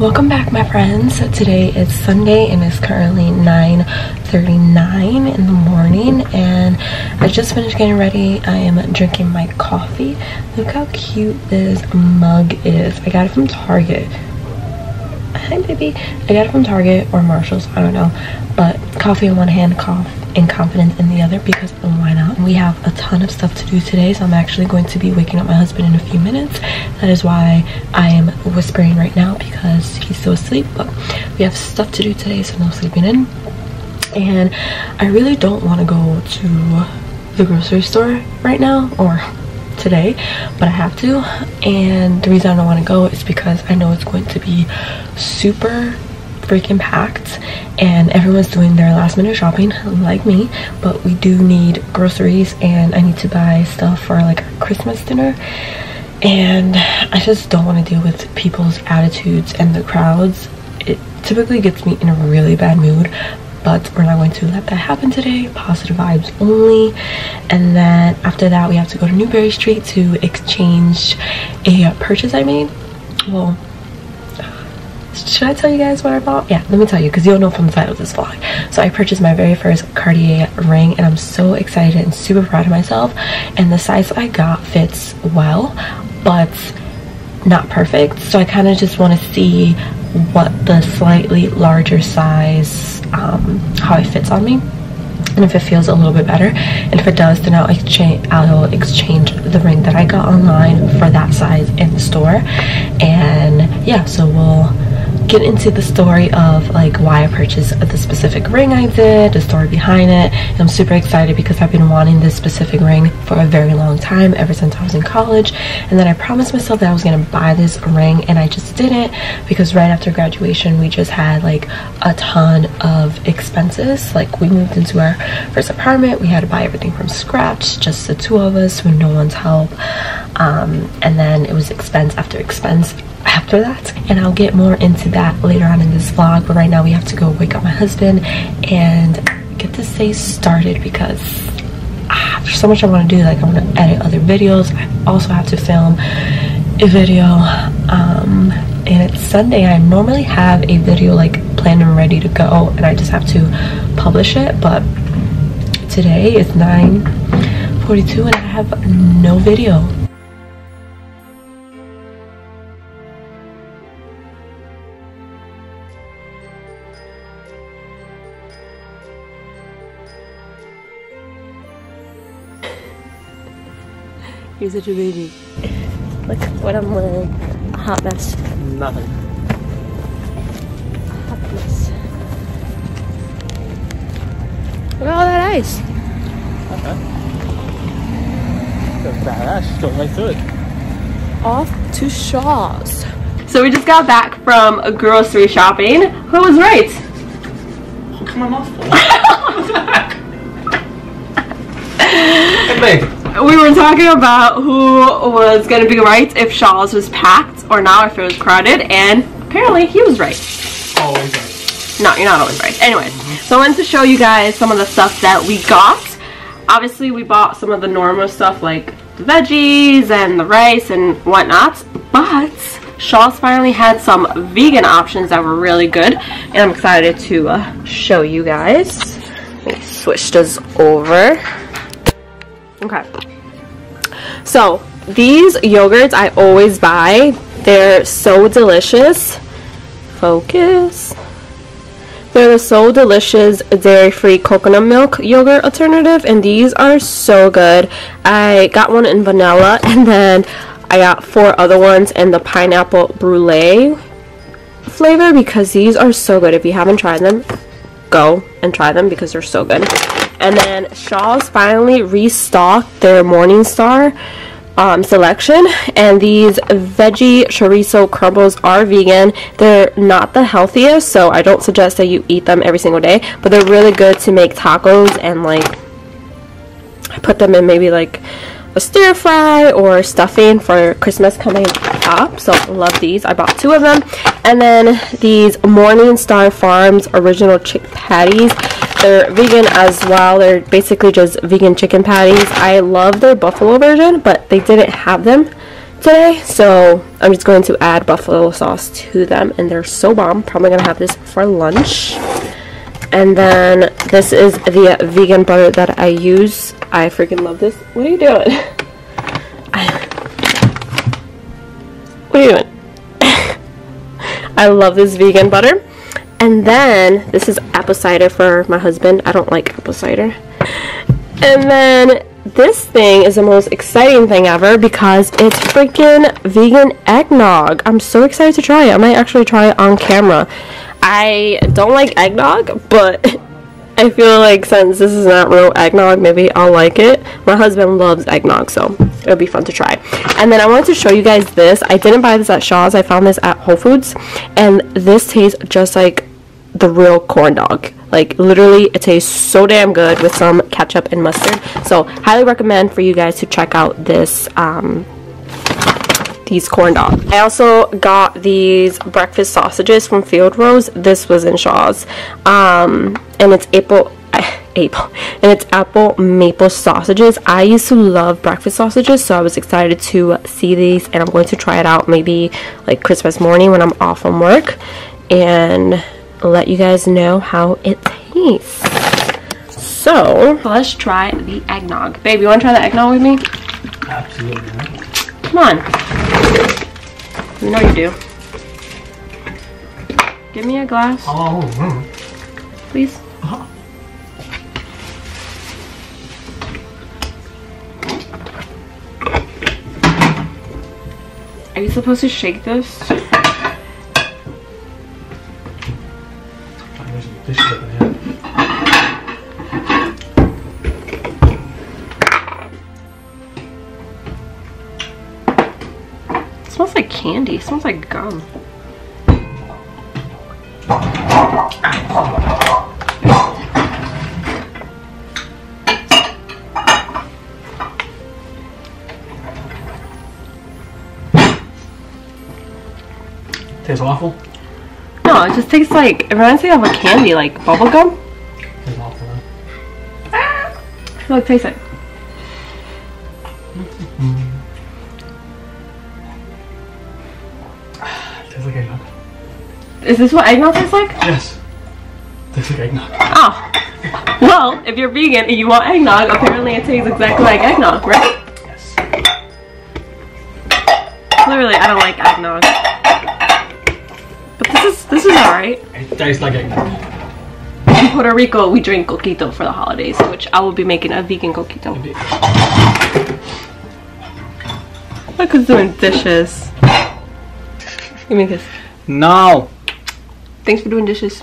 welcome back my friends. Today is sunday and it's currently 9:39 in the morning and i just finished getting ready. I am drinking my coffee. Look how cute this mug is. I got it from target baby. I got it from target or marshalls. I don't know. But coffee in one hand cough and confidence in the other because um, why not? We have a ton of stuff to do today so i'm actually going to be waking up my husband in a few minutes. That is why i am whispering right now because he's still asleep but we have stuff to do today so no sleeping in. And i really don't want to go to the grocery store right now or today but i have to. And the reason i don't want to go is because i know it's going to be super freaking packed and everyone's doing their last minute shopping like me but we do need groceries and I need to buy stuff for like our Christmas dinner. And I just don't want to deal with people's attitudes and the crowds. It typically gets me in a really bad mood but we're not going to let that happen today positive vibes only and then after that we have to go to newbury street to exchange a purchase i made well should I tell you guys what I bought? Yeah, let me tell you because you'll know from the title of this vlog. So I purchased my very first Cartier ring and I'm so excited and super proud of myself. And the size I got fits well, but not perfect. So I kind of just want to see what the slightly larger size, um, how it fits on me and if it feels a little bit better. And if it does then I'll exchange I'll exchange the ring that I got online for that size in the store. And yeah so we'll get into the story of like why I purchased the specific ring I did, the story behind it. I'm super excited because I've been wanting this specific ring for a very long time, ever since I was in college. And then I promised myself that I was gonna buy this ring and I just didn't because right after graduation we just had like a ton of expenses. Like we moved into our first apartment, we had to buy everything from scratch, just the two of us with no one's help. Um, and then it was expense after expense after that and I'll get more into that later on in this vlog but right now we have to go wake up my husband and get this day started because ah, there's so much I want to do like I want to edit other videos. I also have to film a video um, and it's Sunday. I normally have a video like planned and ready to go and I just have to publish it but today is 9 42 and I have no video You're such a baby. Look what I'm wearing. A hot mess. Nothing. A hot mess. Look at all that ice. Okay. That's badass. Just go right through it. Off to Shaw's. So we just got back from grocery shopping. Who was right? Come on, mouthful. hey, babe. We were talking about who was going to be right if Shaw's was packed or not, if it was crowded, and apparently he was right. Always right. No, you're not always right. Anyways, so I wanted to show you guys some of the stuff that we got. Obviously, we bought some of the normal stuff like the veggies and the rice and whatnot, but Shaw's finally had some vegan options that were really good, and I'm excited to uh, show you guys. Let me switch this over. Okay. So, these yogurts I always buy. They're so delicious. Focus. They're the so delicious dairy-free coconut milk yogurt alternative and these are so good. I got one in vanilla and then I got four other ones in the pineapple brulee flavor because these are so good. If you haven't tried them, go and try them because they're so good. And then Shaw's finally restocked their Morningstar um, selection. And these veggie chorizo crumbles are vegan. They're not the healthiest, so I don't suggest that you eat them every single day. But they're really good to make tacos and like put them in maybe like a stir fry or stuffing for Christmas coming up. So love these. I bought two of them. And then these Morningstar Farms original chick patties. They're vegan as well. They're basically just vegan chicken patties. I love their buffalo version, but they didn't have them today, so I'm just going to add buffalo sauce to them, and they're so bomb. Probably gonna have this for lunch. And then this is the vegan butter that I use. I freaking love this. What are you doing? what are you doing? I love this vegan butter. And then this is apple cider for my husband. I don't like apple cider. And then this thing is the most exciting thing ever because it's freaking vegan eggnog. I'm so excited to try it. I might actually try it on camera. I don't like eggnog, but I feel like since this is not real eggnog, maybe I'll like it. My husband loves eggnog, so it'll be fun to try. And then I wanted to show you guys this. I didn't buy this at Shaw's. I found this at Whole Foods. And this tastes just like the real corn dog. Like literally it tastes so damn good with some ketchup and mustard. So highly recommend for you guys to check out this um, these corn dogs. I also got these breakfast sausages from Field Roast. This was in Shaw's. Um, and it's April apple and it's apple maple sausages. I used to love breakfast sausages so i was excited to see these and i'm going to try it out maybe like christmas morning when i'm off from work and let you guys know how it tastes. So let's try the eggnog. Babe you want to try the eggnog with me? Absolutely. come on. You know you do. Give me a glass. Oh, mm. please Are you supposed to shake this? It smells like candy. It smells like gum. Tastes awful. No, it just tastes like it reminds me of a candy, like bubble gum. Tastes awful. Look, taste it. Tastes like eggnog. Is this what eggnog tastes like? Yes. Tastes like eggnog. Oh. Well, if you're vegan and you want eggnog, apparently it tastes exactly like eggnog, right? Yes. Clearly, I don't like this is alright. It tastes like eggnog. In Puerto Rico, we drink coquito for the holidays, which I will be making a vegan coquito. Look who's doing dishes. Give me a kiss. No. Thanks for doing dishes.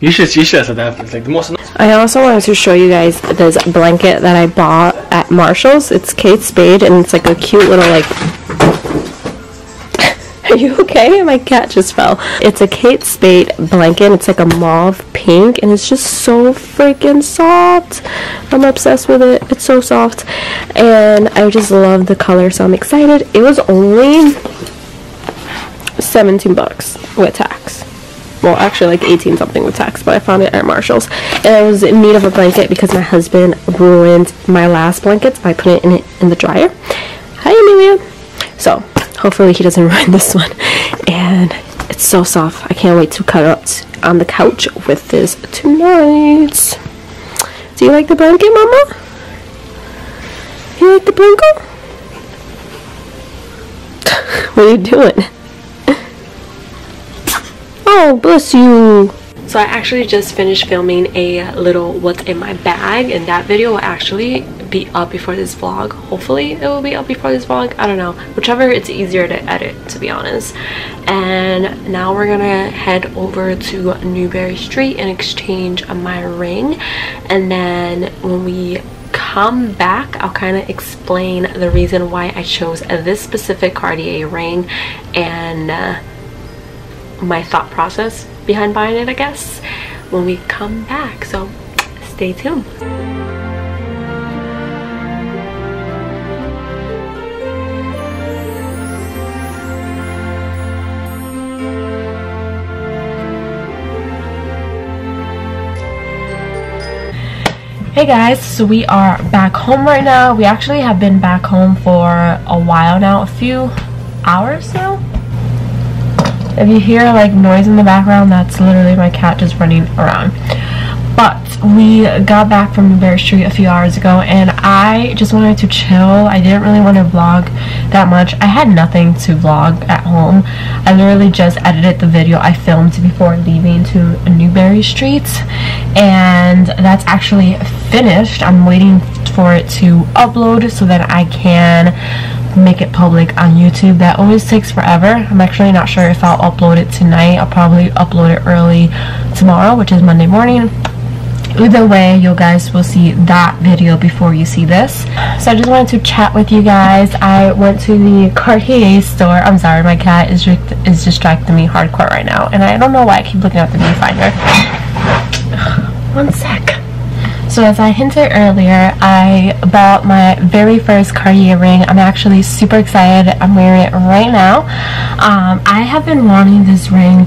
You should. You should have said that. It's like the most. I also wanted to show you guys this blanket that I bought at Marshall's. It's Kate Spade and it's like a cute little like Are you okay? My cat just fell. It's a Kate Spade blanket. It's like a mauve pink and it's just so freaking soft. I'm obsessed with it. It's so soft. And I just love the color so I'm excited. It was only 17 bucks with tax well actually like 18 something with tax but i found it at marshall's and i was in need of a blanket because my husband ruined my last blankets by putting it in, it in the dryer hi amelia so hopefully he doesn't ruin this one. And it's so soft. I can't wait to cut up on the couch with this tonight. Do you like the blanket mama? You like the blanket? What are you doing? Oh, bless you. So I actually just finished filming a little what's in my bag and that video will actually be up before this vlog. Hopefully it will be up before this vlog. I don't know. Whichever it's easier to edit to be honest. And now we're gonna head over to Newbury Street and exchange my ring. And then when we come back I'll kind of explain the reason why I chose this specific Cartier ring and uh, my thought process behind buying it, I guess, when we come back. So stay tuned. Hey guys, so we are back home right now. We actually have been back home for a while now, a few hours now. If you hear like noise in the background, that's literally my cat just running around. But we got back from Berry Street a few hours ago and I just wanted to chill. I didn't really want to vlog that much. I had nothing to vlog at home. I literally just edited the video I filmed before leaving to Newbury Street and that's actually finished. I'm waiting for it to upload so that I can make it public on YouTube. That always takes forever. I'm actually not sure if I'll upload it tonight. I'll probably upload it early tomorrow, which is Monday morning either way you guys will see that video before you see this. So i just wanted to chat with you guys. I went to the cartier store. I'm sorry my cat is is distracting me hardcore right now and i don't know why i keep looking at the viewfinder. One sec so as I hinted earlier, I bought my very first Cartier ring. I'm actually super excited. I'm wearing it right now. Um, I have been wanting this ring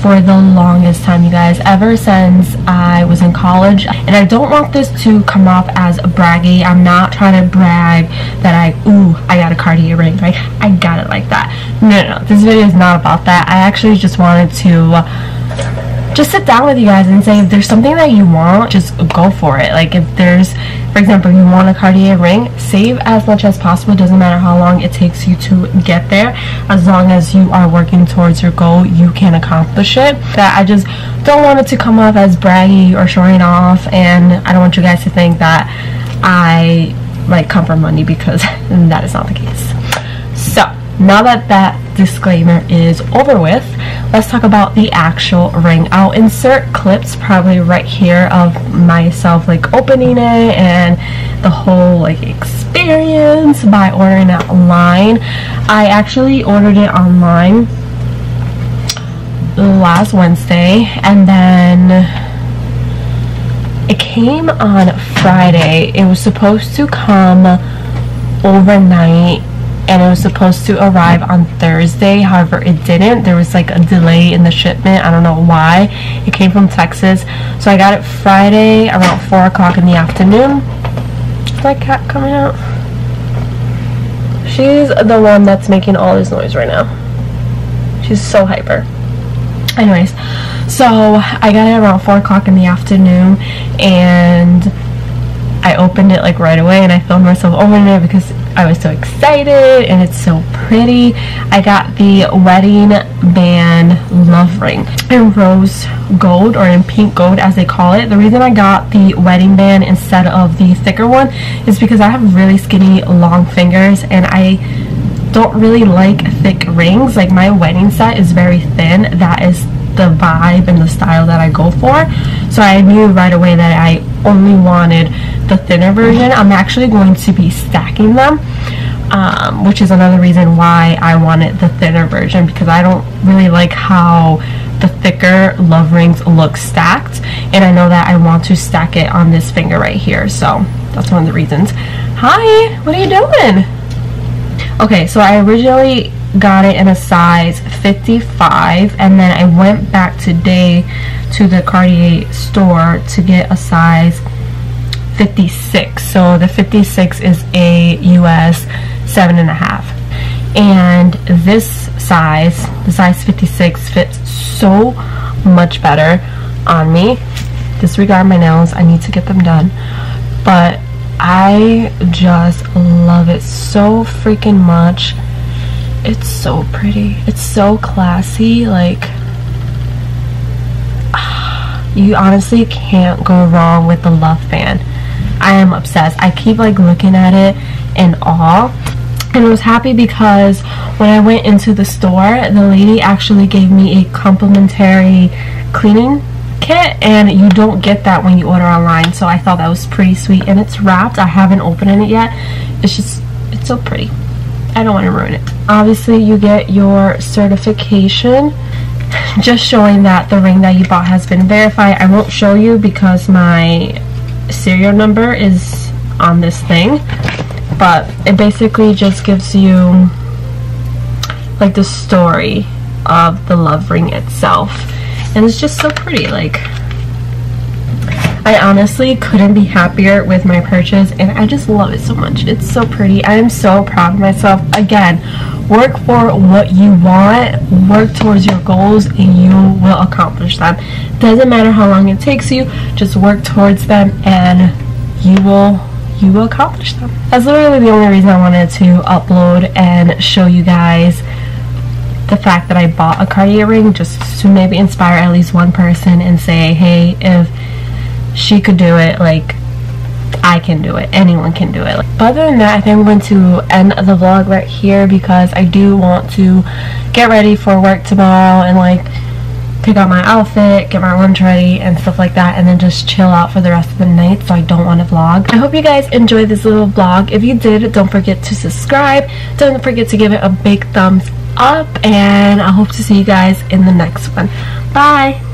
for the longest time, you guys, ever since I was in college. And I don't want this to come off as braggy. I'm not trying to brag that I, ooh, I got a Cartier ring. Like, I got it like that. No, no, no. This video is not about that. I actually just wanted to just sit down with you guys and say if there's something that you want, just go for it. Like if there's, for example, you want a Cartier ring, save as much as possible. Doesn't matter how long it takes you to get there. As long as you are working towards your goal, you can accomplish it. That I just don't want it to come off as braggy or showing off. And I don't want you guys to think that I like come from money because that is not the case. So now that that disclaimer is over with, let's talk about the actual ring. I'll insert clips probably right here of myself like opening it and the whole like experience by ordering it online. I actually ordered it online last Wednesday and then it came on Friday. It was supposed to come overnight and it was supposed to arrive on Thursday. However, it didn't. There was like a delay in the shipment. I don't know why. It came from Texas. So I got it Friday around 4 o'clock in the afternoon. Is my cat coming out? She's the one that's making all this noise right now. She's so hyper. Anyways, so I got it around 4 o'clock in the afternoon and I opened it like right away and I filmed myself opening it because I was so excited and it's so pretty. I got the wedding band love ring in rose gold or in pink gold as they call it. The reason I got the wedding band instead of the thicker one is because I have really skinny long fingers and I don't really like thick rings. Like my wedding set is very thin. That is the vibe and the style that I go for. So I knew right away that I only wanted the thinner version. I'm actually going to be stacking them. Um, which is another reason why I wanted the thinner version because I don't really like how the thicker love rings look stacked and I know that I want to stack it on this finger right here so that's one of the reasons. Hi, what are you doing? Okay, so I originally got it in a size 55 and then I went back today to the Cartier store to get a size 56 so the 56 is a US seven and a half and this size the size 56 fits so much better on me disregard my nails I need to get them done but I just love it so freaking much it's so pretty. It's so classy. Like, you honestly can't go wrong with the Love Band. I am obsessed. I keep like looking at it in awe. And I was happy because when I went into the store, the lady actually gave me a complimentary cleaning kit and you don't get that when you order online so I thought that was pretty sweet and it's wrapped I haven't opened it yet it's just it's so pretty I don't want to ruin it. Obviously, you get your certification just showing that the ring that you bought has been verified. I won't show you because my serial number is on this thing. But it basically just gives you like the story of the love ring itself. And it's just so pretty. Like, I honestly couldn't be happier with my purchase and I just love it so much. It's so pretty. I am so proud of myself. Again, work for what you want, work towards your goals and you will accomplish them. Doesn't matter how long it takes you, just work towards them and you will you will accomplish them. That's literally the only reason I wanted to upload and show you guys the fact that I bought a Cartier ring just to maybe inspire at least one person and say, hey, if she could do it, like, I can do it. Anyone can do it. But other than that, I think I'm going to end the vlog right here because I do want to get ready for work tomorrow and, like, pick out my outfit, get my lunch ready, and stuff like that, and then just chill out for the rest of the night so I don't want to vlog. I hope you guys enjoyed this little vlog. If you did, don't forget to subscribe. Don't forget to give it a big thumbs up, and I hope to see you guys in the next one. Bye!